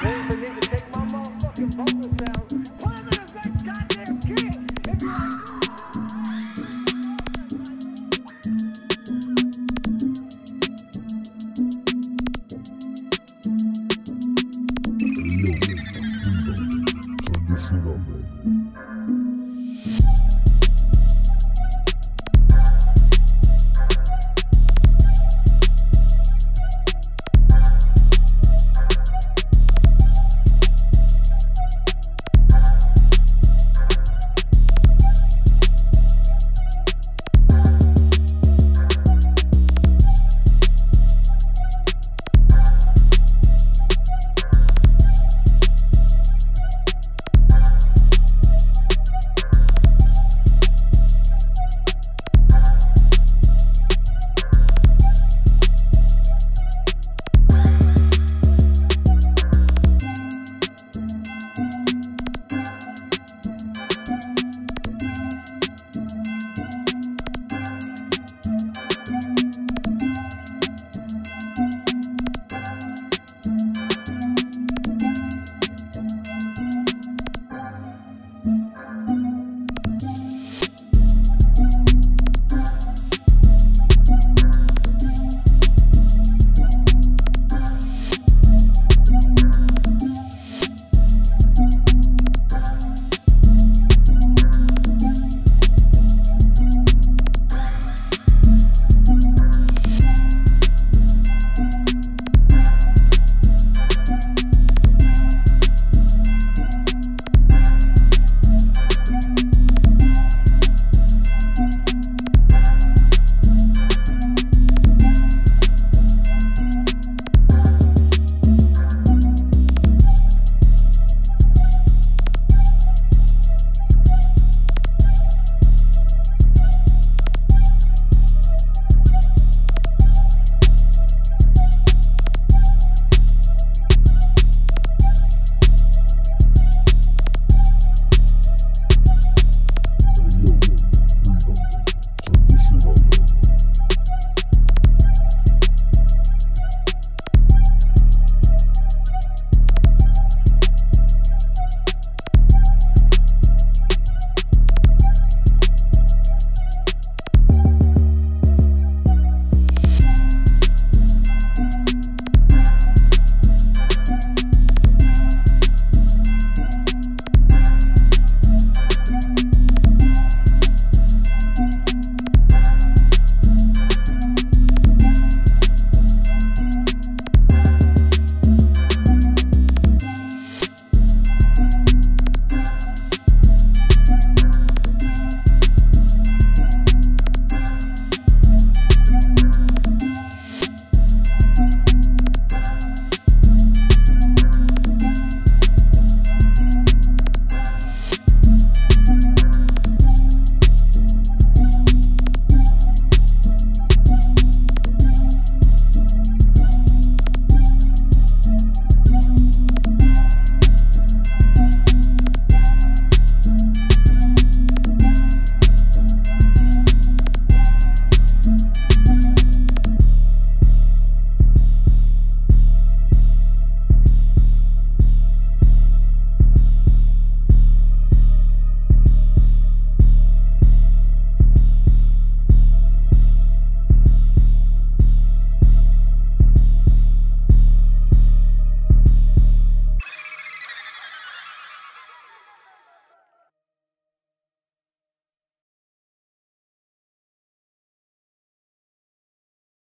Take my motherfucking vocal down.